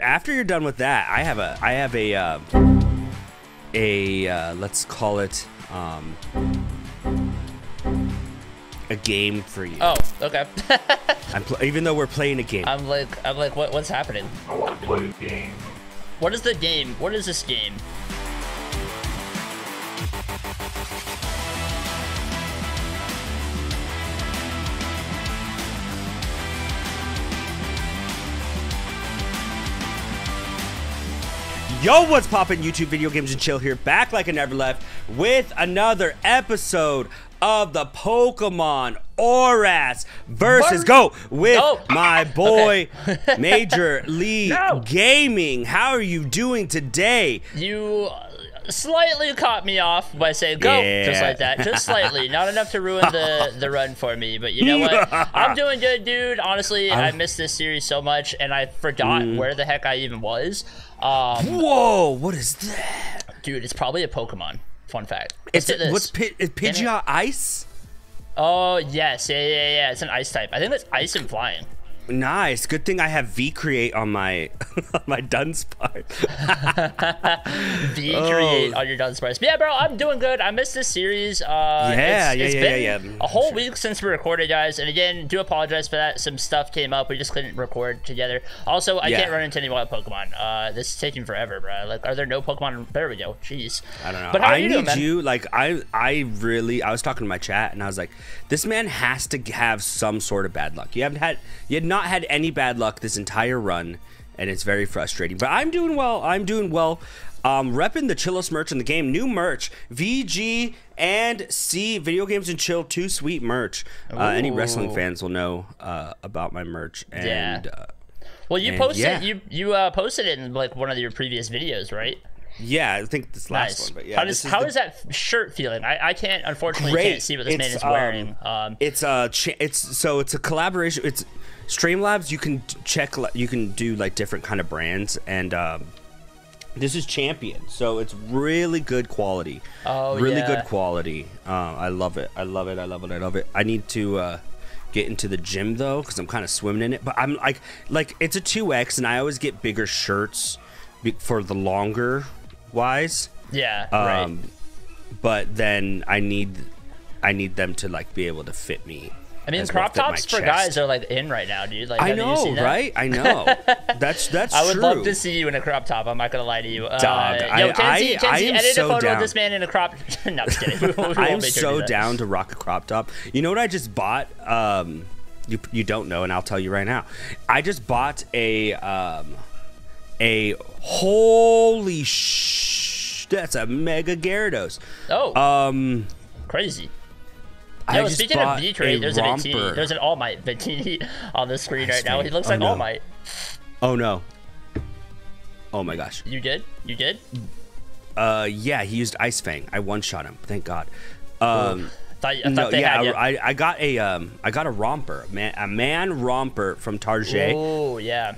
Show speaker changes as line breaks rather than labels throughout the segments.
After you're done with that, I have a I have a uh, a uh, let's call it um, a game for you.
Oh, okay.
I'm pl- even though we're playing a game.
I'm like, I'm like, what, what's happening?
I want to play a game.
What is the game? What is this game?
Yo, what's poppin'? YouTube video games and chill here, back like I never left with another episode of the Pokemon Oras versus Go with
Oh.
my boy
Okay.
Major League
No.
Gaming. How are you doing today?
You slightly caught me off by saying go, just like that, just slightly. Not enough to ruin the the run for me, but you know what? I'm doing good, dude. Honestly, I missed this series so much, and I forgot
Mm.
where the heck I even was. Um,
Whoa, what is that?
dude, it's probably a Pokemon. Fun fact. Let's
It's
this.
what's is Pidgeot Ice?
Oh yes, yeah, yeah, yeah. It's an ice type. I think that's ice and flying.
Nice. Good thing I have V create on my on my Dunsparce.
V create
Oh.
create on your Dunsparce. But yeah, bro, I'm doing good. I missed this series. Uh,
Yeah,
it's,
yeah,
it's
yeah,
been
yeah, yeah.
A whole week since we recorded, guys. And again, do apologize for that. Some stuff came up. We just couldn't record together. Also, I
Yeah.
can't run into any wild Pokemon. Uh, this is taking forever, bro. Like, are there no Pokemon? There we go. Jeez.
I don't know.
But how
I
you
need
doing,
you like I I really I was talking to my chat and I was like, this man has to have some sort of bad luck. You haven't had you had not had any bad luck this entire run, and it's very frustrating. But I'm doing well. I'm doing well. Um, repping the chillest merch in the game. New merch, VG and C video games and chill. Two sweet merch. Uh, any wrestling fans will know uh, about my merch. And
Yeah.
uh,
Well, you posted
yeah.
you you uh, posted it in like one of your previous videos, right?
yeah, I think this last
Nice.
one. But yeah,
how does
is
how
the-
is that shirt feeling? I, I can't unfortunately
Great.
can't see what this man
It's,
is wearing. Um,
It's a it's so it's a collaboration. It's Streamlabs. You can check. You can do like different kind of brands, and um, this is Champion. So it's really good quality.
Oh,
really
yeah.
good quality. Uh, I love it. I love it. I love it. I love it. I need to uh, get into the gym though because I'm kind of swimming in it. But I'm like like it's a two X, and I always get bigger shirts for the longer wise.
yeah, right.
Um, but then I need I need them to like be able to fit me.
I mean, crop tops for
chest.
guys are like in right now, dude. Like,
I know,
that?
right? I know. That's that's
I would
true.
love to see you in a crop top. I'm not gonna lie to you. Uh,
Dog,
yo,
I-
Kenzie,
I-
Kenzie,
I am
edit
so
a photo
down.
of this man in a crop. no, just kidding.
I am so
do
down to rock a crop top. You know what I just bought? Um, you you don't know, and I'll tell you right now. I just bought a um, a holy sh. That's a mega Gyarados.
Oh,
Um,
crazy.
I just
speaking of V
a
there's a
romper.
Victini. There's an All Might Victini on the screen right now. He looks
Oh,
like
no.
All Might.
Oh no. Oh my gosh.
You did? You did?
Uh, yeah, he used Ice Fang. I one shot him. Thank God. Um,
Thought, I thought
no, yeah,
had.
I, I got a um, I got a romper, man, a man romper from Target.
Oh yeah.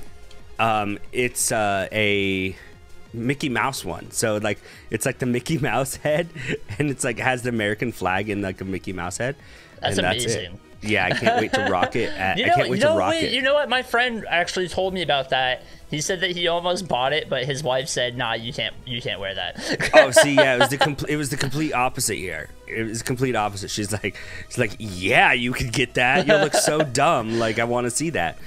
Um, it's uh, a Mickey Mouse one. So like, it's like the Mickey Mouse head, and it's like has the American flag in like a Mickey Mouse head.
That's
and
amazing.
it. Yeah, I can't wait to rock it. At,
You
I
know,
can't wait
you know,
to rock
wait,
it.
you know what? My friend actually told me about that. He said that he almost bought it, but his wife said, "Nah, you can't, you can't wear that."
oh, see, yeah, it was the complete. It was the complete opposite here. It was complete opposite. She's like, she's like, yeah, you could get that. You'll look so dumb. Like, I want to see that.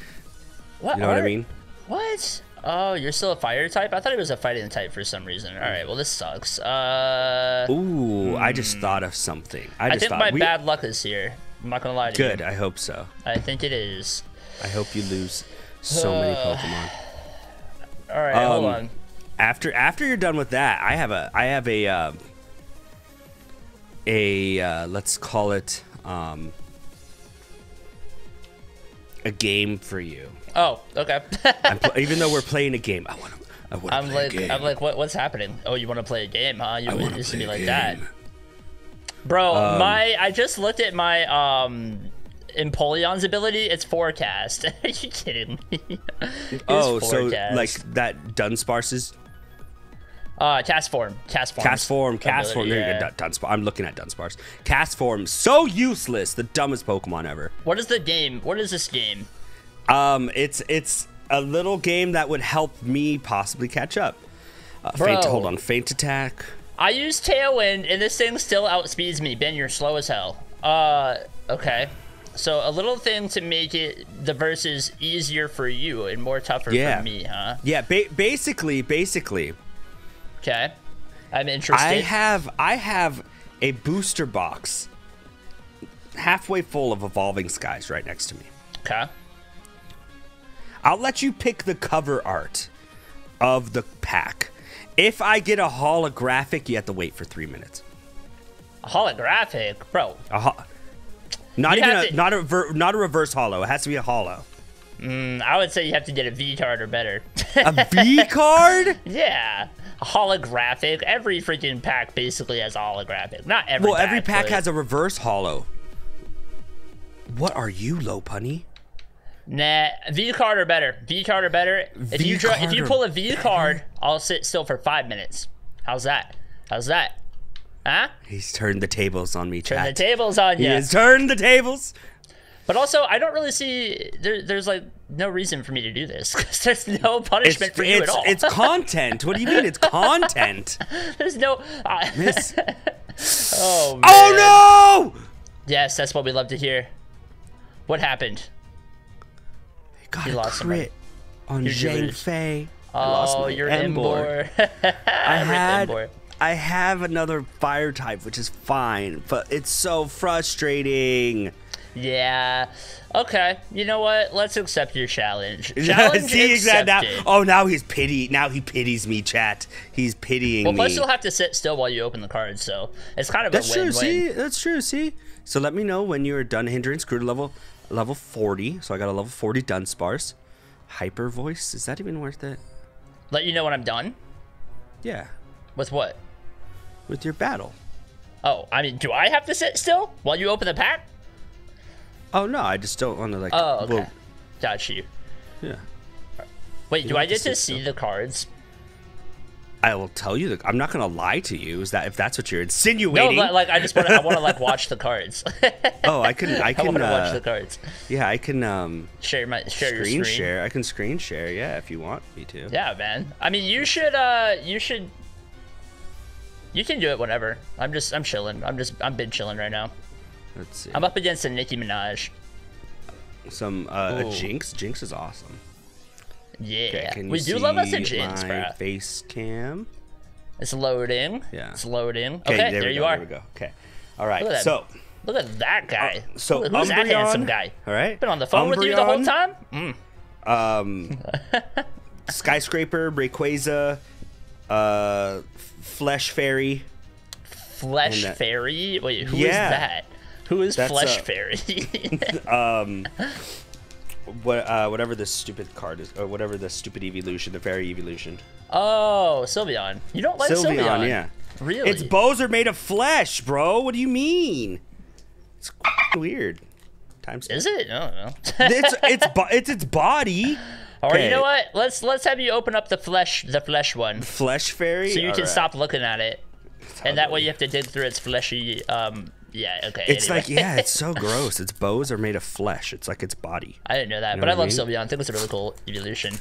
what?
You know what I mean?
What? Oh, you're still a fire type? I thought it was a fighting type for some reason. All right, well this sucks. Uh,
Ooh, I just thought of something. I
I think
thought
my
we,
bad luck is here. I'm not gonna lie to
Good.
you.
Good, I hope so.
I think it is.
I hope you lose so many Pokemon.
All right, hold
Um,
on.
After after you're done with that, I have a I have a uh, a uh, let's call it um, a game for you.
Oh, okay.
Pl- even though we're playing a game, I want to. I want to
I'm
play
like,
a game.
I'm like, what, what's happening? Oh, you want to play a game, huh? You used to be like that, bro.
Um,
my, I just looked at my um, Empoleon's ability. It's forecast. Are you kidding me?
Oh, so like that Dunsparce's
uh, Castform, cast form,
Castform, cast form. There you
yeah.
go, Dun- Dunsparce. I'm looking at Dunsparce. Castform, so useless. The dumbest Pokemon ever.
What is the game? What is this game?
Um, it's it's a little game that would help me possibly catch up. Uh, faint,
Bro.
hold on, faint attack.
I use Tailwind, and this thing still outspeeds me. Ben, you're slow as hell. Uh, okay. So a little thing to make it the verses easier for you and more tougher
Yeah.
for me, huh?
Yeah, ba- basically, basically,
Okay. I'm interested.
I have I have a booster box halfway full of evolving skies right next to me.
okay.
I'll let you pick the cover art of the pack. If I get a holographic, you have to wait for three minutes.
A holographic, bro.
A ho- not
You
even a
to-
not a ver- not a reverse holo. It has to be a holo.
Mm, I would say you have to get a V card or better.
A V card?
yeah. A holographic. Every freaking pack basically has a holographic. Not every
Well, every pack
but-
has a reverse holo. What are you, low punny?
Nah, V card or better. V card or better. If you draw, if you pull a V card, I'll sit still for five minutes. How's that? How's that? Huh?
He's turned the tables on me,
Turn
chat.
the tables on
He
you.
has turned the tables.
But also, I don't really see there, there's like no reason for me to do this 'cause there's no
It's,
punishment for you
it's,
at all.
it's content. What do you mean it's content?
there's no. I
Miss-
oh, oh man.
oh no!
Yes, that's what we love to hear. What happened?
Got
You
a
lost somebody.
crit on oh,
You're
Zhang
doing-
Fei. I lost
Oh,
my
you're
Emboar.
Emboar.
I had,
Emboar.
I have another fire type, which is fine, but it's so frustrating.
Yeah. Okay. You know what? Let's accept your challenge. Challenge
See exact now.
accepted.
Oh, now he's pity. Now he pities me, chat. He's pitying
Well,
me.
plus you'll have to sit still while you open the cards, so it's kind of
That's
a
true.
win-win.
See, that's true. See. So let me know when you're done hindrance. Grew to level level 40. So I got a level 40 Dunsparce. Hyper voice. Is that even worth it?
Let you know when I'm done.
Yeah.
With what?
With your battle.
Oh, I mean, do I have to sit still while you open the pack?
Oh no, I just don't want to like.
Oh, okay.
well,
Got you.
yeah.
Wait,
You
do I get to see
still.
the cards?
I will tell you. The, I'm not gonna lie to you. Is that if that's what you're insinuating?
but, like I just want to. I want to like watch the cards.
oh, I can. I
I
can.
want to watch
uh,
the cards.
yeah, I can. Um,
Share my share your
screen
screen.
share. I can screen share. Yeah, if you want me to.
Yeah, man. I mean, you should. Uh, you should. You can do it whenever. I'm just. I'm chilling. I'm just. I'm been chilling right now.
Let's see.
I'm up against a Nicki Minaj.
Some uh, a Jinx. Jinx is awesome.
Yeah,
Okay, can you
we do love us a
my
bro.
face cam.
It's loading.
Yeah.
It's loading.
Okay,
Okay,
there,
there, you
go,
are.
There we go. Okay. All right.
Look.
So,
Look at that guy.
so
Look, who's that handsome guy?
All right.
Been on the phone with you the whole time? Mm.
Um, skyscraper, Rayquaza, uh, Flesh Fairy.
Flesh
that-
Fairy? Wait, who is
Yeah.
that? Who is Flesh
uh,
Fairy?
Um, what uh, whatever the stupid card is, or whatever the stupid evolution, the fairy evolution.
oh, Sylveon. You don't like Sylveon?
Sylveon, yeah.
Really?
Its bows are made of flesh, bro. What do you mean? It's weird. Times
Is it? I don't know.
it's it's it's its body.
or
Okay.
you know what? Let's let's have you open up the flesh the flesh one,
Flesh fairy.
so you can
Alright.
stop looking at it, and that way you have to dig through its fleshy. Um. Yeah. Okay.
It's
anyway.
like yeah, it's so gross. Its bows are made of flesh. It's like its body.
I didn't know that,
know
but I love
mean?
Sylveon. I think it's a really cool evolution.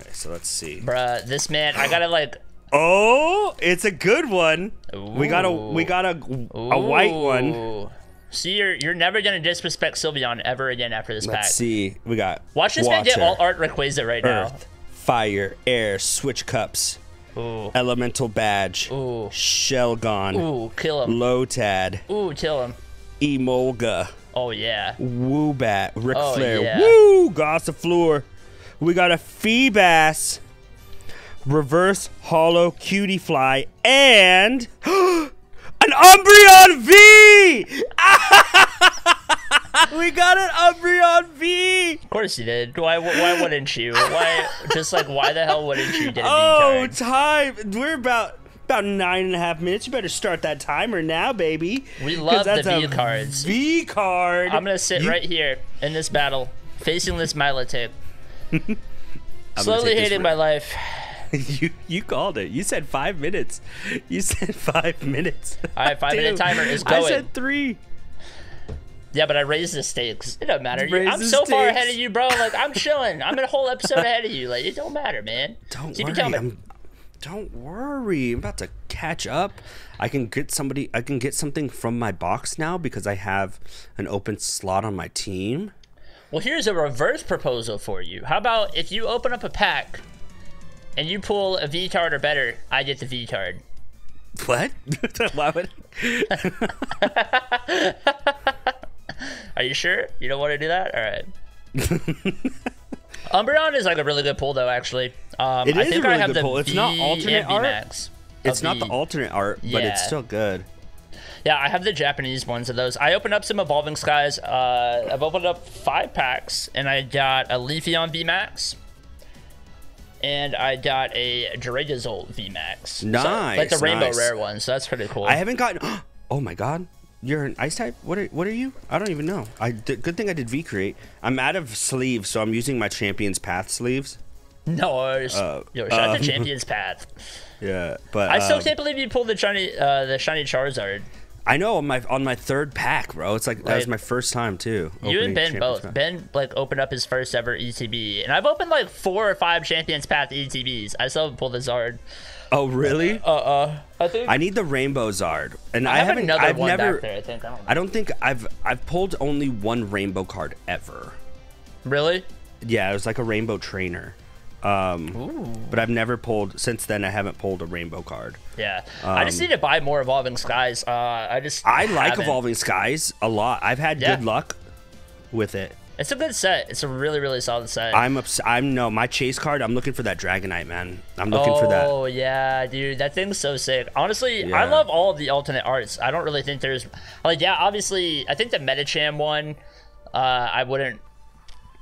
Okay, so let's see.
Bruh, this man, I gotta like.
Oh, it's a good one. We got a we got a a white one.
See, you're you're never gonna disrespect Sylveon ever again after this pack.
Let's see. We got
Watch this man get all art Rayquaza right
earth, fire, air, switch cups,
now. Ooh,
elemental badge,
ooh,
Shelgon,
ooh, kill him.
Lotad,
Ooh, kill him.
Emolga,
Oh yeah.
Woobat, Ric
Oh,
Flair,
yeah.
Woo, Gossifleur. We got a Feebas, Reverse Holo Cutie Fly, and an Umbreon V! we got an Umbreon V!
Of course you did. Why why wouldn't you? Why just like why the hell wouldn't you
Oh, time! We're about about nine and a half minutes. You better start that timer now, baby.
We love the V cards.
V card.
I'm gonna sit
You-
right here in this battle, facing this Milotic.
I'm
Slowly hating my life.
you you called it. You said five minutes. You said five minutes.
All right, five-minute timer is going.
I said three.
Yeah, but I raised the stakes. It don't matter. You- I'm so far ahead of you, bro. Like I'm chilling. I'm a whole episode ahead of you. Like it don't matter, man.
Don't
Keep
worry. I'm, don't worry. I'm about to catch up. I can get somebody. I can get something from my box now because I have an open slot on my team.
Well, here's a reverse proposal for you. How about if you open up a pack and you pull a V card or better, I get the V card.
What? Why would?
Are you sure you don't want to do that? All right. Umbreon is like a really good pull though, actually. Um,
It
I
is a
think I
really
have
good
the
pull. It's
V
not alternate art.
Max.
It's not the
the-
alternate art, but it's still good.
Yeah, I have the Japanese ones of those. I opened up some Evolving Skies. Uh, I've opened up five packs, and I got a Leafeon VMAX, and I got a Dragazole VMAX. So, like the
Nice,
Rainbow. Rare one, so that's pretty cool.
I haven't gotten. Oh my god, you're an ice type. What are What are you? I don't even know. I did, good thing I did V create. I'm out of sleeves, so I'm using my Champions Path sleeves.
no, Yo, shout out
um,
to Champions Path.
Yeah, but
I still
um,
can't believe you pulled the shiny, uh, the shiny Charizard.
I know on my on my third pack, bro. It's like that was my first time too.
You and Ben both.
Path.
Ben like opened up his first ever ETB, and I've opened like four or five Champions Path ETBs. I still haven't pulled the Zard.
Oh really?
Uh, uh, I think
I need the Rainbow Zard, and I,
I have
haven't.
another
I've
one
never.
back there. I think. I don't.
I don't think I've I've pulled only one Rainbow card ever.
Really?
Yeah, it was like a Rainbow Trainer. Um, but I've never pulled since then. I haven't pulled a Rainbow card.
Yeah. I just need to buy more Evolving Skies. Uh, I just.
Um, I like
haven't.
Evolving Skies a lot. I've had
Yeah.
good luck with it.
It's a good set. It's a really, really solid set.
I'm ups- I'm no my chase card. I'm looking for that Dragonite man. I'm looking for that.
Oh yeah, dude, that thing's so sick. Honestly, I love all of the alternate arts. I don't really think there's like yeah, obviously, I think the Medicham one, uh, I wouldn't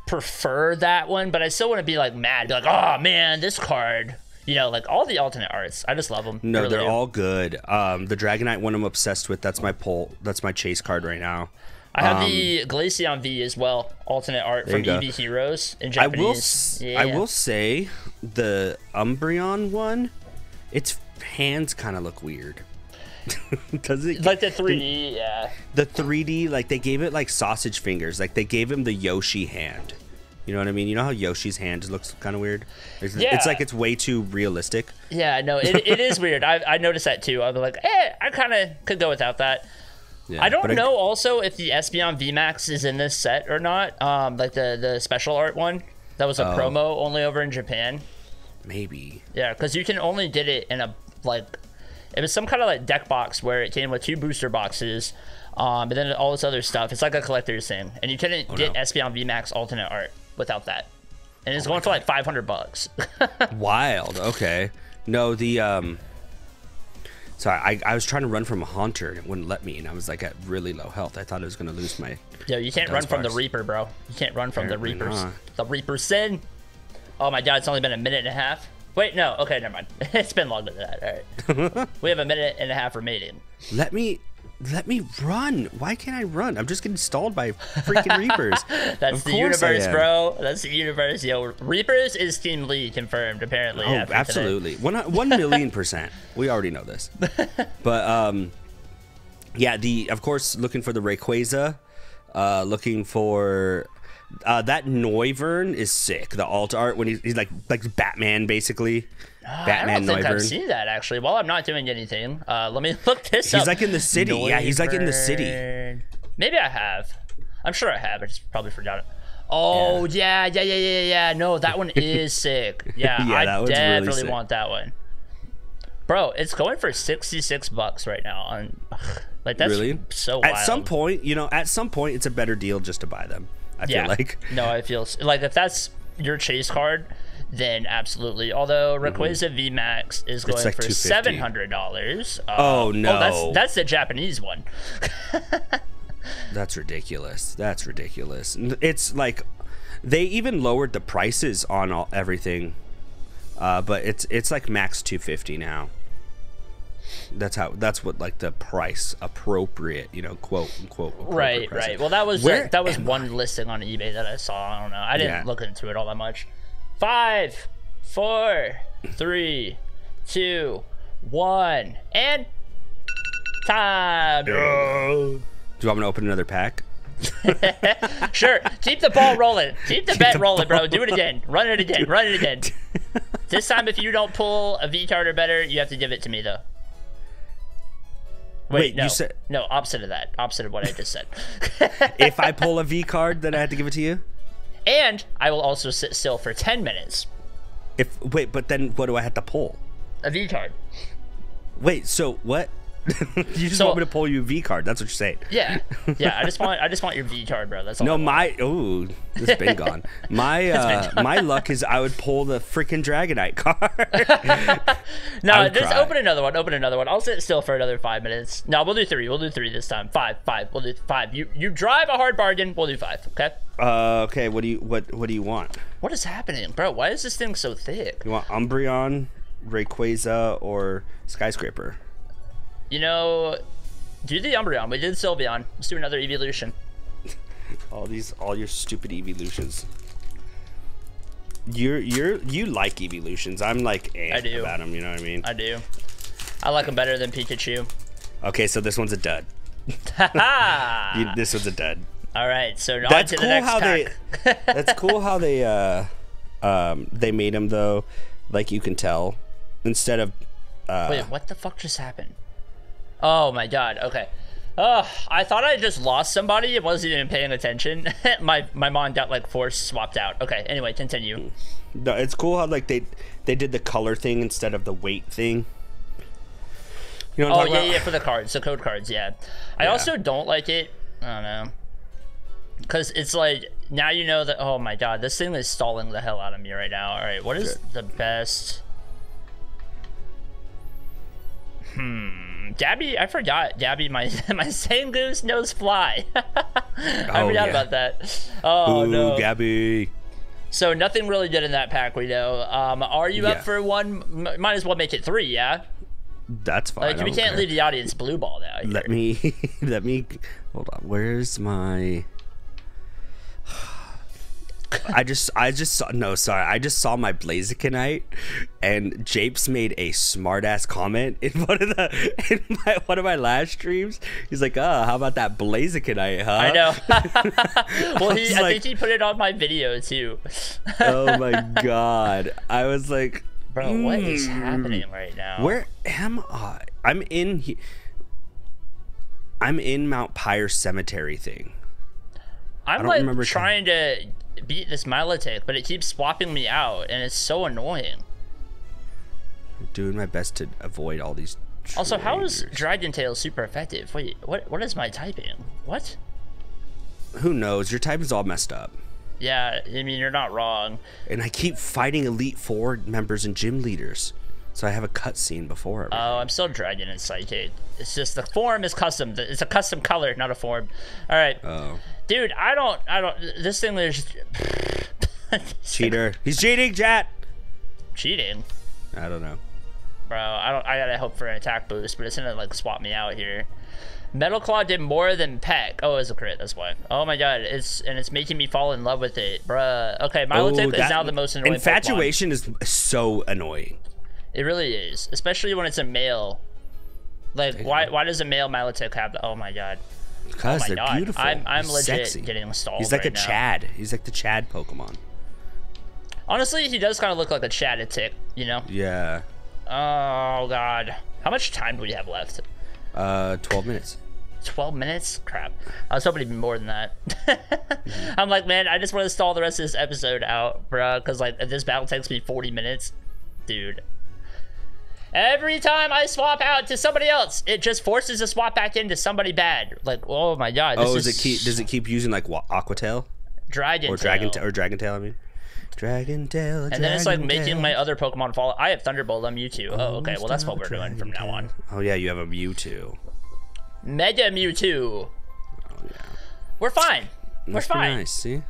prefer that one, but I still want to be like mad, be like, oh man, this card. You know, like all the alternate arts, I just love them.
No, they're all good. Um, the Dragonite one I'm obsessed with. That's my pull. That's my chase card right now.
I have the Glaceon V as well, alternate art
um,
from
Eevee
Heroes in Japanese.
I will.
yeah.
I will say the Umbreon one. Its hands kind of look weird. Does it?
like the 3D, yeah.
the 3D, like they gave it like sausage fingers. Like they gave him the Yoshi hand. You know what I mean? You know how Yoshi's hand looks kind of weird. It's,
Yeah.
it's like it's way too realistic.
Yeah, no, it, it is weird. I, I noticed that too. I was like, eh, I kind of could go without that.
Yeah,
I don't know also if the Espeon VMAX is in this set or not. Um, like the, the special art one. That was a
Oh.
promo only over in Japan.
maybe.
Yeah, because you can only get it in a, like, it was some kind of like deck box where it came with two booster boxes. Um, and then all this other stuff. It's like a collector's thing. And you couldn't get
Oh, no.
Espeon VMAX alternate art without that. And it's going for like 500 bucks.
Wild. Okay. No, the um. Sorry, I, I was trying to run from a haunter and it wouldn't let me, and I was like at really low health. I thought I was gonna lose my.
Yo, you can't run from the Reaper, bro. You can't run from the Reapers.
not.
The Reaper sin. Oh my god, it's only been a minute and a half. Wait, no. Okay, never mind. it's been longer than that. All right. we have a minute and a half remaining.
Let me, let me run. Why can't I run? I'm just getting stalled by freaking reapers.
That's
Of
the universe, bro. That's the universe. Yo, Reapers is Team Lee confirmed, apparently.
Oh,
after today.
absolutely. One one million percent. We already know this. But um yeah, the of course looking for the Rayquaza, uh looking for uh that Noivern is sick. The alt art when he's, he's like like Batman basically. Batman
I don't think I've
Noivern.
seen that actually. While I'm not doing anything, uh, let me look this
He's
up.
like in the city. Yeah, he's like in the city.
Maybe I have. I'm sure I have. I just probably forgot it. Oh yeah, yeah, yeah, yeah, yeah. No, that one is sick. Yeah,
Yeah,
I
really
definitely
sick.
want that one. Bro, it's going for 66 bucks right now on like that's
really?
so
At some point, you know, at some point it's a better deal just to buy them. I
yeah.
feel like
no, I feel like if that's your chase card, then absolutely. Although Rayquaza VMAX is going
Mm-hmm. like
for seven hundred dollars. Uh,
Oh, no.
that's that's the Japanese one.
That's ridiculous. That's ridiculous. It's like they even lowered the prices on all, everything, uh, but it's it's like max two fifty now. That's how. That's what like the price appropriate, you know, quote unquote.
Right,
price
right. Well, that was
Where
that was one listing on eBay that I saw. I don't know. I didn't
Yeah.
look into it all that much. Five, four, three, two, one, and time.
Do you want me to open another pack?
Sure, keep the ball rolling. Keep the bet
the
rolling, bro. Do it again. Run it again. Run it again. this time, if you don't pull a V card or better, you have to give it to me, though. Wait,
Wait,
no.
you said-
no. Opposite of that. Opposite of what I just said.
if I pull a V card, then I have to give it to you.
and I will also sit still for ten minutes.
If wait, but then what do I have to pull?
A V card.
Wait, so what? you just
So-
want me to pull you a V card? That's what you're saying.
Yeah, yeah. I just want. I just want your V card, bro. That's all.
No, my oh, this been gone. My uh, my luck is I would pull the freaking Dragonite card.
No, just
cry.
open another one. Open another one. I'll sit still for another five minutes. No, we'll do three. We'll do three this time. Five, five. We'll do five. You you drive a hard bargain. We'll do five. Okay.
uh, okay, what do you what what do you want?
What is happening, bro? Why is this thing so thick?
You want Umbreon, Rayquaza, or Skyscraper?
You know, do the Umbreon. We did Sylveon. Let's do another evolution.
All these, all your stupid evolutions. You're you're you like evolutions. I'm like eh
I do.
about them. You know what I mean?
I do. I like them better than Pikachu.
Okay, so this one's a dud.
Ha!
You, this one's a dud.
All right, so on
That's
to
cool
the next
how they. That's cool how they uh, um, they made them though, like you can tell, instead of. Uh,
Wait, what the fuck just happened? Oh my god. Okay. Oh, I thought I just lost somebody. It wasn't even paying attention. my my mom got like force swapped out. Okay. Anyway, continue.
No, it's cool how like they they did the color thing instead of the weight thing. You know
Oh yeah,
talking
yeah, for the cards, the code cards. Yeah. I
Yeah.
also don't like it. I don't know. Cause it's like now you know that. Oh my god, this thing is stalling the hell out of me right now. All right, what is
Okay.
the best? Hmm, Gabby. I forgot. Gabby, my my same goose knows fly. I
Oh,
forgot
yeah.
about that. Oh
Ooh,
no.
Gabby.
So nothing really good in that pack, we know. Um, are you
Yeah.
up for one? M- might as well make it three, yeah.
That's fine.
Like we can't
care.
leave the audience blue ball now.
Let me let me hold on. Where's my? I just I just saw no sorry I just saw my Blazikenite and Japes made a smart ass comment in one of the in my, one of my last streams. He's like, "Oh, how about that Blazikenite, huh?"
I know. well, he,
was
I
like-
think he put it on my video too.
oh my god! I was like,
Bro, what is
mm,
happening right now?
Where am I? I'm in. he- I'm in Mount Pyre Cemetery thing.
I'm
don't
like
remember
trying to beat this Milotic, but it keeps swapping me out, and it's so annoying.
I'm doing my best to avoid all these.
Also, how is. Dragon Tail super effective? Wait, what? What is my typing? What?
Who knows? Your type is all messed up,
Yeah, I mean you're not wrong.
and I keep fighting Elite Four members and gym leaders, so I have a cutscene before. everything.
Oh, I'm still Dragon and Psychic. It's just the form is custom. It's a custom color, not a form. All right,
oh,
dude. I don't. I don't. This thing is
cheater! He's cheating, chat.
cheating.
I don't know.
Bro, I don't. I gotta hope for an attack boost, but it's gonna like swap me out here. Metal Claw did more than Peck. Oh, it's a crit. That's why. Oh my god, it's and it's making me fall in love with it, bruh. Okay, Milotic
Oh,
is now the most annoying. Pokemon.
Infatuation is so annoying.
It really is, especially when it's a male. Like, why? Why does a male Milotic have? The, oh my god.
Because
my
they're
God,
beautiful.
I'm- I'm
He's
legit
sexy.
getting stalled
He's like
right
a
now.
Chad. He's like the Chad Pokemon.
Honestly, he does kind of look like a Chad tick, you know?
Yeah.
Oh god. How much time do we have left?
Uh, twelve minutes.
12 minutes? Crap. I was hoping it'd be more than that.
Mm-hmm.
I'm like, man, I just want to stall the rest of this episode out, bruh, because, like, if this battle takes me 40 minutes, dude. Every time I swap out to somebody else, it just forces a swap back into somebody bad. Like, oh my god. This
Oh,
is
is it keep? Does it keep using like Aquatail
Dragon
or Dragon
Tail.
or Dragon Tail? I mean, Dragon Tail.
And then it's like making my other Pokemon fall. I have Thunderbolt on Mewtwo. Oh, oh okay. Well, that's what we're doing from now on.
Oh yeah, you have a Mewtwo.
Mega Mewtwo. Oh yeah. We're fine. We're
Oh,
fine.
nice. See,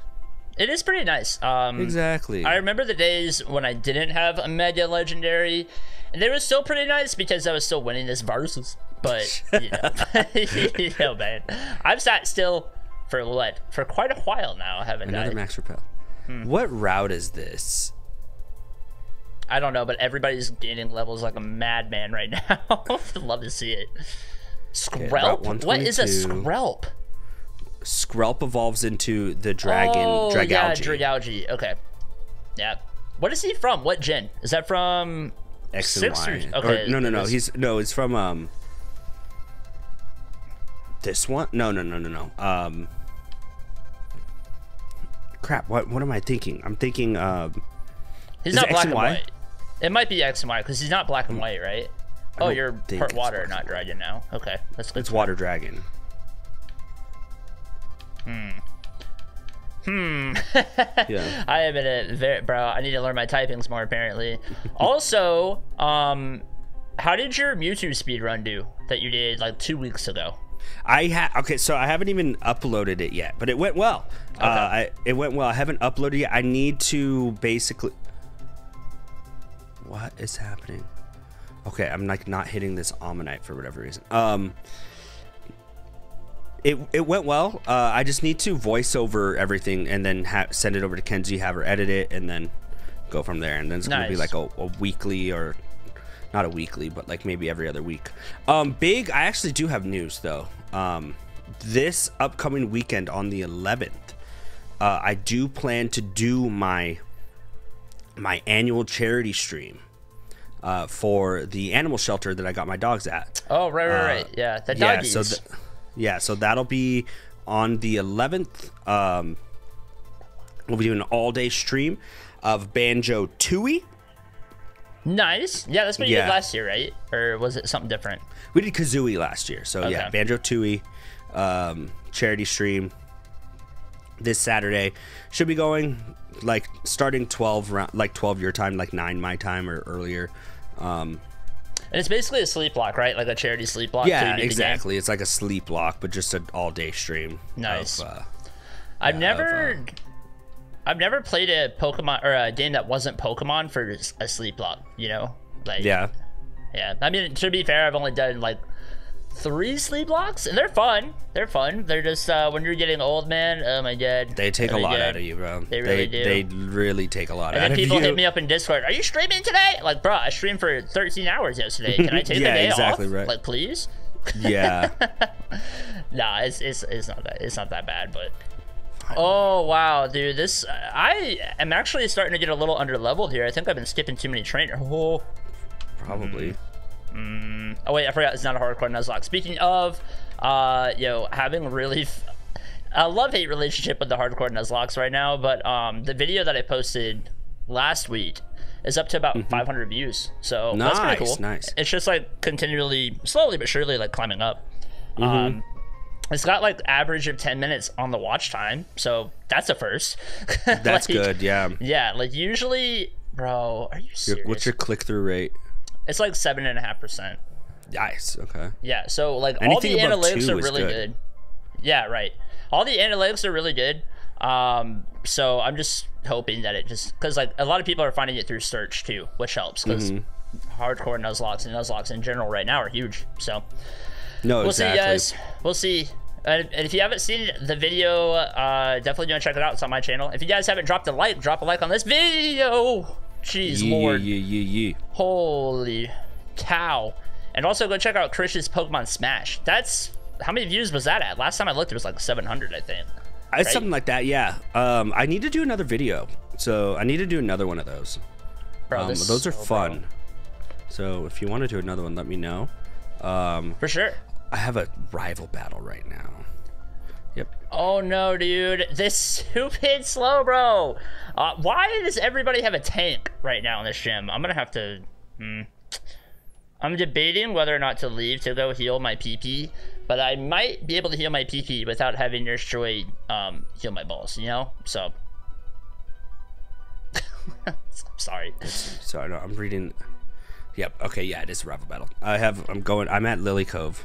It is pretty nice. Um,
exactly.
I remember the days when I didn't have a Mega Legendary, and they were still pretty nice because I was still winning this versus. But you know, you know, man, I've sat still for what for quite a while now. Haven't
Another
I?
Max Repel.
Hmm.
What route is this?
I don't know, but everybody's gaining levels like a madman right now. I'd love to see it. Skrelp? what is a
122.
Skrelp?
Evolves into the dragon
oh,
Dragalge.
yeah, Dragalge. Okay. Yeah. What is he from? What gen? Is that from
X and
six or- okay,
Or- no, no, no.
was-
He's no. It's from um. This one? No, no, no, no, no. Um. Crap! What? What am I thinking? I'm thinking. Um.
He's not black
and Y?
white. It might be X and Y because he's not black and white, right? Oh, you're part water, not dragon now. Okay, that's good.
It's Water Dragon. Hmm. Hmm. yeah.
I am in a very bro. I need to learn my typings more. Apparently. also, um, how did your Mewtwo speed run do that you did like two weeks ago?
I ha okay, so I haven't even uploaded it yet, but it went well. Uh, I, it went well. I haven't uploaded yet. I need to basically. What is happening? Okay, I'm like not hitting this Ammonite for whatever reason. Um, it it went well. Uh, I just need to voice over everything and then ha- send it over to Kenzie, have her edit it, and then go from there. And then it's gonna be like a, a weekly or not a weekly, but like maybe every other week. Um, big. I actually do have news though. Um, this upcoming weekend on the 11th, uh, I do plan to do my my annual charity stream uh, for the animal shelter that I got my dogs at.
Oh right, right, right. Yeah, the
Uh, Yeah, so yeah, so that'll be on the 11th. Um, we'll be doing an all day stream of Banjo Tooie.
nice. Yeah, that's what you did last year, right? Or was it something different?
We did Kazooie last year, so yeah, Banjo Tooie um, charity stream this Saturday should be going like starting 12 like 12 your time, like nine my time or earlier. Um,
And it's basically a sleep block, right? Like a charity sleep block.
yeah,
beat the game.
exactly. It's like a sleep block, but just an all day stream.
Nice.
Of, uh,
I've never,
of,
I've never played a Pokemon or a game that wasn't Pokemon for a sleep block. You know, like
yeah.
yeah. I mean, to be fair, I've only done like three sleep blocks, and they're fun. They're fun. They're just uh, when you're getting old, man. Oh my god.
They take a
Really
lot
good.
out of you, bro.
They really do.
They really take a lot
And
out of
people hit me up in Discord. Are you streaming today? Like, bro, I streamed for 13 hours yesterday. Can I take
Yeah,
the day
exactly
off?
right.
Like, please.
yeah.
Nah, it's, it's it's not that it's not that bad, but. Oh wow, dude! This I am actually starting to get a little under leveled here. I think I've been skipping too many trainers. Oh,
Probably.
Oh wait, I forgot it's not a hardcore Nuzlocke. Speaking of, uh, yo, having really f- a love hate relationship with the hardcore Nuzlockes right now, but um, the video that I posted last week is up to about 500 views, so that's pretty.
Nice,
cool.
nice.
It's just like continually, slowly but surely, like climbing up.
Mm-hmm.
Um, it's got like average of 10 minutes on the watch time, so that's a first.
That's
Like,
good. Yeah.
Yeah, like usually, bro, are you
Your, what's your click through rate?
It's like seven and a half percent.
Nice. Okay.
Yeah, so like
Anything
all the analytics are really
good.
good. Yeah, right. All the analytics are really good. Um, so I'm just hoping that it just because like a lot of people are finding it through search too, which helps because
Mm-hmm.
hardcore nuzlockes and nuzlockes in general right now are huge. So
No,
we'll
exactly.
see, guys. We'll see. And, if you haven't seen the video, uh, definitely go and check it out. It's on my channel. If you guys haven't dropped a like, drop a like on this video. Jeez,
Yeah,
Lord.
yeah, yeah, yeah.
Holy cow. And also go check out Chris's Pokemon Smash. That's how many views was that at? Last time I looked, it was like 700, I think.
It's
Right?
something like that. Yeah. Um, I need to do another video, so I need to do another one of those.
Bro,
Um, those are
so
fun.
bro.
So if you want to do another one, let me know. Um,
For sure.
I have a rival battle right now. Yep.
Oh no, dude. This stupid slow, bro. Uh, why does everybody have a tank right now in this gym? I'm gonna have to. Hmm. I'm debating whether or not to leave to go heal my PP, but I might be able to heal my PP without having Nurse Joy um, heal my balls, you know? So. Sorry.
So I know I'm reading. Yep. Okay. Yeah, it is a rival battle. I have. I'm going. I'm at Lilycove.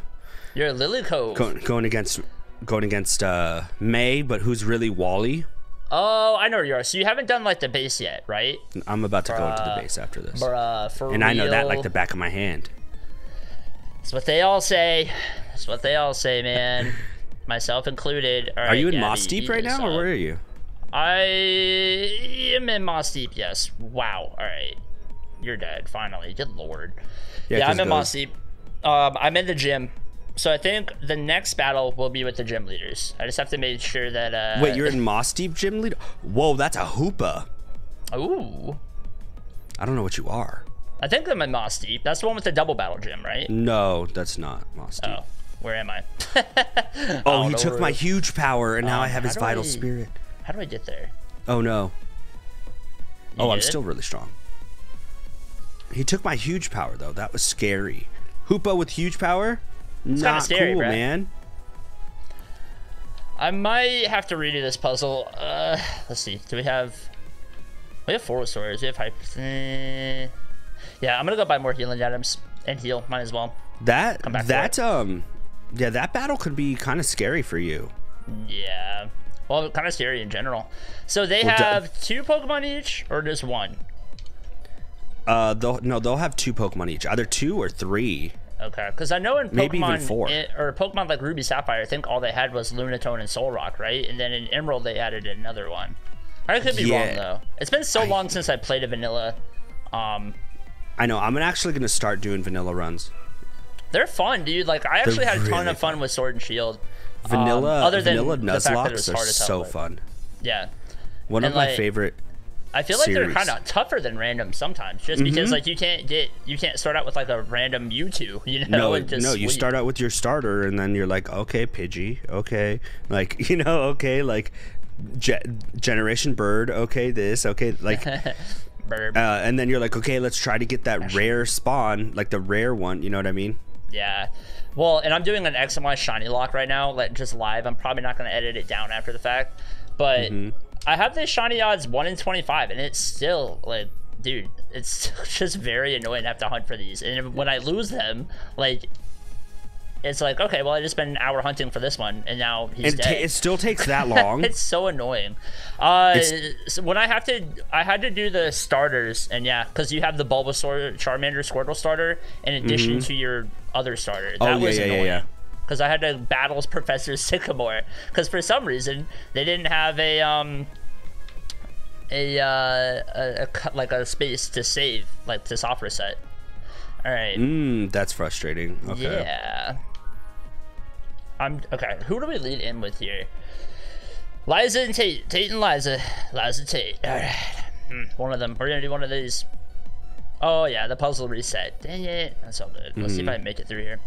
You're a Lilycove.
Going, going against. Going against uh, May, but who's really Wally?
Oh, I know where you are. So you haven't done like the base yet, right?
I'm about to go into the base after this,
Bruh, for
and I know that like the back of my hand.
That's what they all say. That's what they all say, man. Myself included. All
Are
right,
you in
Gabby, Mossdeep
right now, or where are you?
I am in Mossdeep, yes. Wow. All right. You're dead, finally. Good lord. Yeah, I'm in Mossdeep. Um, I'm in the gym. So I think the next battle will be with the gym leaders. I just have to make sure that. Uh,
Wait, you're in Moss Deep Gym Leader? Whoa, that's a hoopa.
Ooh.
I don't know what you are.
I think I'm in Mossdeep. That's the one with the double battle gym, right?
No, that's not Mossdeep.
Oh, where am I?
Oh, he
no,
took my huge power, and now I
Um,
have his vital
I-
spirit.
How do I get there?
Oh no.
You
Oh, I'm still really strong. He took my huge power though. That was scary. Hoopa with huge power?
Kinda
Not
scary,
cool,
bruh.
man.
I might have to redo this puzzle. Uh, let's see. Do we have? We have four swords. We have hyper. eh. Yeah, I'm gonna go buy more healing items and heal. Might as well.
That
back
that um yeah, that battle could be kind of scary for you.
Yeah. Well, kind of scary in general. So they
Well,
have two Pokemon each, or just one?
Uh they'll no, they'll have two Pokemon each. Either two or three.
Okay, because I know in Pokemon
Maybe even four.
eh, or Pokemon like Ruby Sapphire, I think all they had was Lunatone and Solrock, right? And then in Emerald they added another one. I could be wrong though. It's been so long since I played a vanilla. Um,
I know. I'm actually gonna start doing vanilla runs.
they're fun, dude. Like I actually had a ton
really
of fun with Sword and Shield.
Vanilla
Um, other than
vanilla
the fact that it was
Nuzlocke are
hard as hell,
so fun.
Yeah,
One
And,
of my favorite
I feel like they're kind of tougher than random sometimes, just because like you can't get you can't start out with like a random Mewtwo, you know?
No,
and just
no, you start out with your starter and then you're like, okay, Pidgey, okay, like you know, okay, like ge- Generation Bird, okay, this, okay, like, uh, and then you're like, okay, let's try to get that rare spawn, like the rare one. You know what I mean?
Yeah. Well, and I'm doing an X and Y shiny lock right now, like just live. I'm probably not going to edit it down after the fact, but
Mm-hmm.
I have the shiny odds one in 25, and it's still like, dude, it's just very annoying to have to hunt for these. And when I lose them, like, it's like, okay, well, I just spent an hour hunting for this one, and now he's
And
dead.
it still takes that long.
it's so annoying. Uh,
It's-
so when I have to, I had to do the starters, and yeah, because you have the Bulbasaur, Charmander, Squirtle starter in addition to your other starter. That
Mm-hmm. Oh, yeah,
was
yeah, yeah, yeah.
Because I had to battle Professor Sycamore, because for some reason they didn't have a um a uh a, a like a space to save like to soft reset. All right.
Mm, that's frustrating. Okay.
Yeah. I'm okay. Who do we lead in with here? Liza and Tate. Tate and Liza. Liza Tate. All right. Hmm, One of them. We're gonna do one of these. Oh yeah, the puzzle reset. Dang it. That's all good. Let's see if I can make it through here.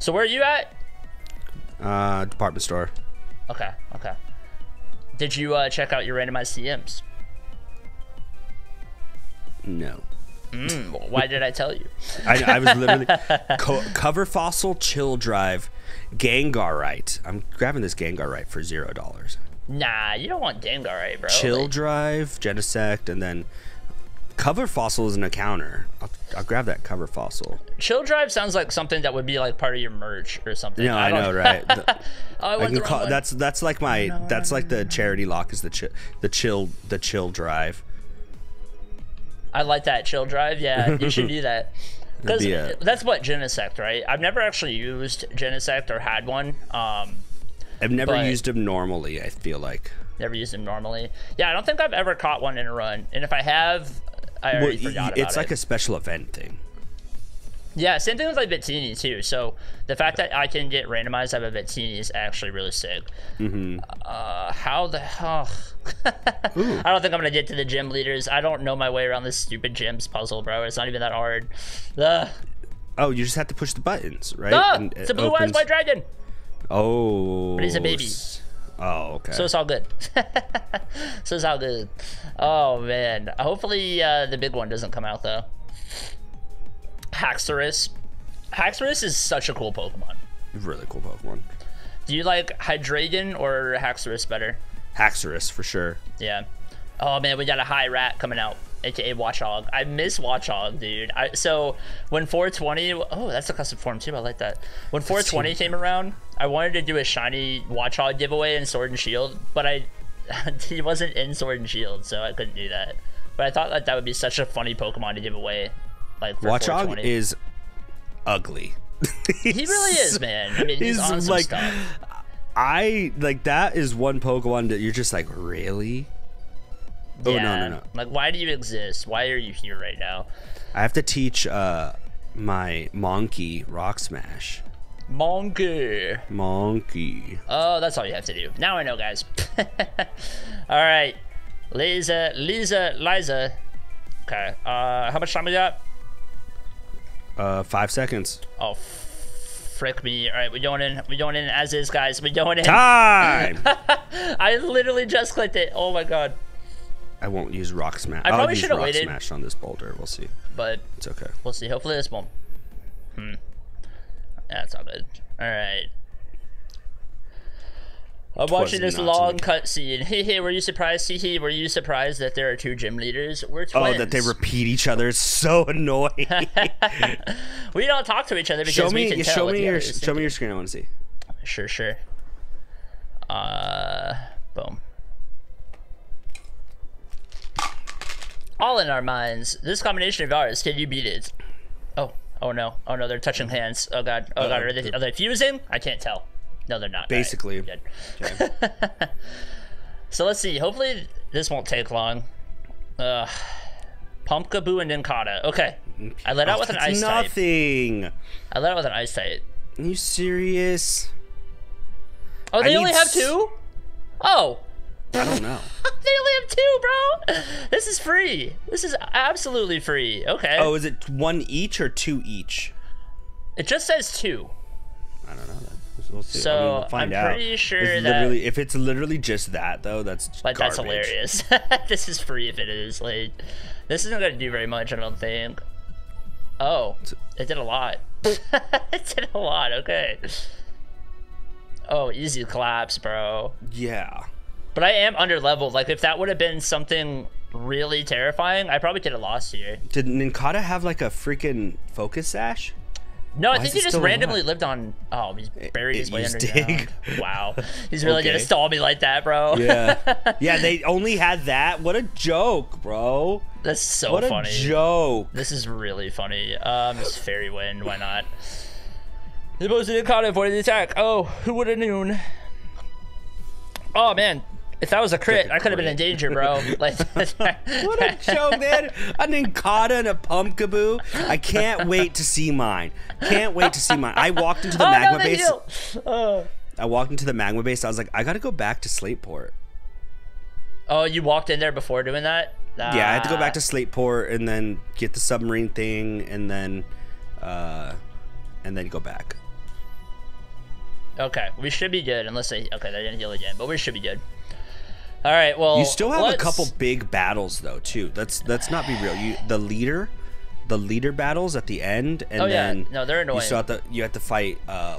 So where are you at?
Uh, department store.
Okay. Okay. Did you uh, check out your randomized CMs?
No.
Mm, why did I tell you?
I, I was literally co- cover fossil chill drive Gengarite. I'm grabbing this Gengarite for zero dollars.
Nah, you don't want Gengar, right, bro?
Chill
Like,
drive Genesect, and then cover fossil is an encounter. I'll, I'll grab that cover fossil.
Chill Drive sounds like something that would be like part of your merch or something.
No, I,
don't-
know, right? The-
Oh, I
I can call,
one.
that's that's like my that's like the charity lock is the chill the chill the chill drive.
I like that chill drive. Yeah, you should do that. Because that's what Genesect, right? I've never actually used Genesect or had one. Um,
I've never used them normally. I feel like.
never used them normally. Yeah, I don't think I've ever caught one in a run. And if I have, I already
y-
forgot
it's
about
like
it.
a special event thing.
Yeah, same thing with like Victini too. So the fact that I can get randomized out of Victini is actually really sick. Mm-hmm. Uh, how the hell? I don't think I'm gonna get to the gym leaders. I don't know my way around this stupid gyms puzzle, bro. It's not even that hard. Ugh.
Oh, you just have to push the buttons, right?
Ah,
And
it's a blue eyes white dragon.
Oh.
But he's a baby.
Oh, okay.
So it's all good. so it's all good. Oh man. Hopefully uh, the big one doesn't come out though. Haxorus. Haxorus is such a cool Pokemon.
really cool Pokemon.
Do you like Hydreigon or Haxorus better?
Haxorus for sure.
Yeah. Oh man, we got a high rat coming out, aka Watchog. I miss Watchog, dude. I so when 420, oh that's a custom form too. I like that. When 420 came around, I wanted to do a shiny Watchog giveaway in Sword and Shield, but I he wasn't in Sword and Shield, so I couldn't do that. But I thought that that would be such a funny Pokemon to give away. Like for
Watchog is ugly.
he really is, man. I mean, he's,
he's
on
like-
stuff.
I like that is one Pokemon that you're just like, really? Oh
yeah.
no no no!
Like, why do you exist? Why are you here right now?
I have to teach uh my monkey rock smash.
Monkey.
Monkey.
Oh, that's all you have to do. Now I know, guys. all right. Lisa, Lisa, Liza. Okay. Uh, how much time we got?
Uh, five seconds.
Oh, frick me. All right, we're going in. We're going in as is, guys. We're going in.
Time.
I literally just clicked it. Oh my god.
I won't use rock smash.
I
I'll
probably
use
should've
rock
waited.
smash on this boulder. We'll see.
But
It's okay.
we'll see. Hopefully this won't. Hmm. That's all good. All right. I'm watching this long cutscene. Hey, hey, were you surprised? Hee hee, were you surprised that there are two gym leaders? We're twins.
Oh, that they repeat each other is so annoying.
We don't talk to each other because
show
we
me,
can
show
tell what
me your, show me your screen. I want to see.
Sure, sure. Uh, boom. All in our minds. This combination of ours, can you beat it? Oh, oh no, oh no, they're touching hands. Oh god, oh god, are they, are they fusing? I can't tell. No, they're not.
Basically.
good.
Okay.
So let's see. Hopefully this won't take long. Uh, Pumpkaboo and Nincada. Okay. I let out with an ice type.
nothing.
I let out with an ice type.
Are you serious?
Oh, they only have two? Oh.
I don't know.
They only have two, bro. This is free. This is absolutely free. Okay.
oh, is it one each or two each?
It just says two.
I don't know. We'll see. I
So,
mean, we'll find
I'm
out.
pretty sure
It's
that-
if it's literally just that though, that's
But that's hilarious. this is free if it is. Like, this isn't gonna do very much, I don't think. Oh, it did a lot. it did a lot. Okay. Oh, easy collapse, bro.
Yeah.
But I am under leveled. Like, if that would have been something really terrifying, I probably could have lost here.
Did Nincada have like a freaking focus sash?
No, I think he just randomly
alive?
lived on. Oh, he's buried his way underground.
dig.
Wow, he's really gonna stall me like that, bro.
Yeah. yeah, they only had that. What a joke, bro.
That's so
What
funny.
a joke.
This is really funny. Um, it's fairy wind. Why not? Most didn't caught avoided the attack. Oh, who would have known? Oh man, if that was a crit, I could have been in danger, bro. Like,
What a joke, man. A Nincada and a Pumpkaboo. I can't wait to see mine. Can't wait to see mine. I walked into the
oh,
magma
no,
base.
Oh.
I walked into the magma base. I was like, I gotta go back to Slateport.
Oh, you walked in there before doing that?
Yeah, I had to go back to. Slateport and then get the submarine thing and then uh and then go back.
Okay, we should be good unless they. Okay, they didn't heal again, but we should be good. All right. Well,
You still have a
let's-
couple big battles though too. Let's let's not be real. You the leader, the leader battles at the end, and
Oh, yeah.
then
No, they're
You still
annoying.
have to you have to fight uh,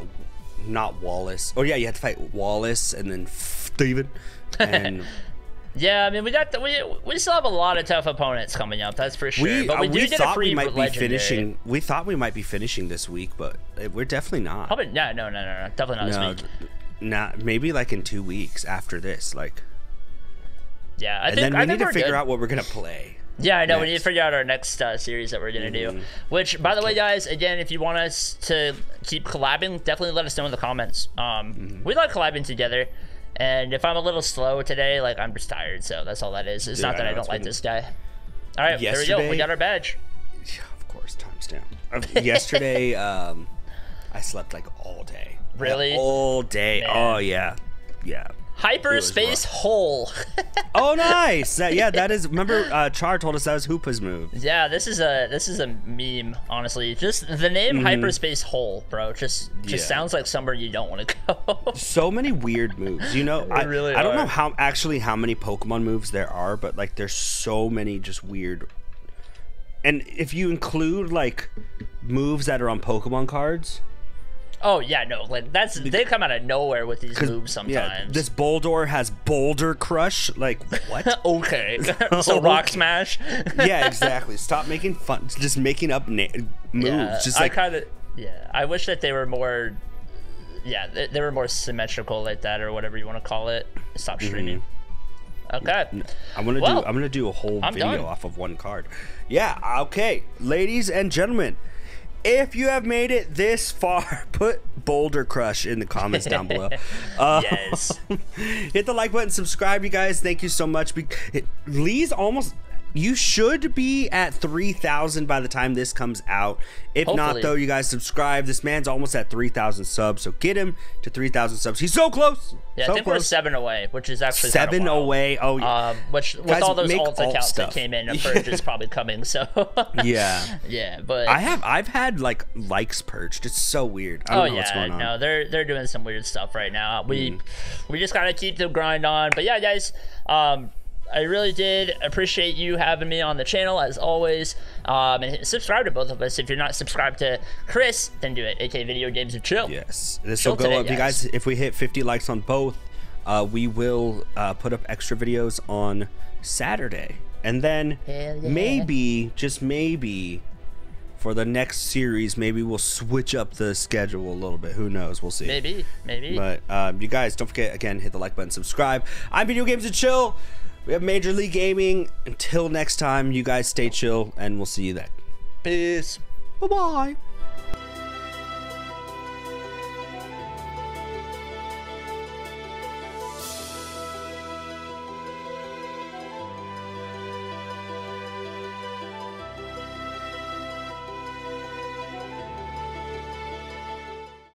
not Wallace. Oh yeah, you have to fight Wallace and then Steven. And
Yeah, I mean, we got the, we we still have a lot of tough opponents coming up. That's for sure.
we
but we,
uh,
do
we thought we might be finishing. We thought we might be finishing this week, but uh, we're definitely not.
Probably yeah, no, no, no, no, definitely not
no,
this week.
not maybe like in two weeks after this. Like,
Yeah, I
and
think
then we
I
need to figure
good.
out what we're gonna play.
Yeah, I know. We need to figure out our next uh, series that we're gonna
Mm-hmm.
do. Which, by the way, guys, again, if you want us to keep collabing, definitely let us know in the comments. Um,
Mm-hmm.
we like collabing together. And if I'm a little slow today, like I'm just tired, so that's all that is. It's
Yeah,
not that
I
I, don't like this guy. All right, there we go. We got our badge.
Yeah, of course, times down. Uh, yesterday, um, I slept like all day. Like,
Really?
all day.
Man.
Oh yeah, yeah.
Hyperspace hole.
Oh nice. That, yeah, that is. Remember, uh, Char told us that was Hoopa's move.
yeah, this is a this is a meme. Honestly, just the name hyperspace hole, bro. Just just.
Yeah.
sounds like somewhere you don't want to go.
So many weird moves. You know, I,
really
I don't know how actually how many Pokemon moves there are, but like there's so many just weird. And if you include like moves that are on Pokemon cards,
oh yeah, no, like that's they come out of nowhere with these moves sometimes.
yeah, this Boldore has Boulder Crush. Like what?
okay, so Rock Smash.
yeah, exactly. Stop making fun. Just making up na- moves.
Yeah,
just
I
like
kind of yeah. I wish that they were more. Yeah, they, they were more symmetrical like that, or whatever you want to call it. Stop
Mm-hmm.
streaming. Okay.
I'm gonna
Well,
do. I'm gonna do a whole
I'm
video
done.
off of one card. Yeah. Okay, ladies and gentlemen, if you have made it this far, put Boulder Crush in the comments down below. Uh,
Yes.
hit the like button, subscribe, you guys. Thank you so much. Be- it- Lee's almost you should be at 3000 by the time this comes out. If not though you guys subscribe. This man's almost at 3000 subs so get him to 3000 subs. He's so close!
Yeah,
so
I think we're seven away, which is actually
seven away? Oh yeah.
Um, which with
Guys,
all those alt accounts
stuff.
that came in, a purge is probably coming. So.
Yeah.
Yeah, but
i have i've had like likes purged. It's so weird. I
Oh
don't know what's
yeah,
going on.
no, they're they're doing some weird stuff right now. We
Mm.
we just gotta keep the grind on. But yeah, guys, um, I really did appreciate you having me on the channel as always. Um, and subscribe to both of us. If you're not subscribed to Chris, then do it. AK Video Games of Chill.
Yes, this
Chill
will go
today,
up. You guys, if we hit 50 likes on both, uh, we will uh, put up extra videos on Saturday, and then
yeah.
maybe, just maybe, for the next series, maybe we'll switch up the schedule a little bit. Who knows? We'll see.
Maybe, maybe.
But um, you guys, don't forget again, hit the like button, subscribe. I'm Video Games and Chill. We have Major League Gaming. Until next time, you guys stay chill, and we'll see you then.
Peace.
Bye bye.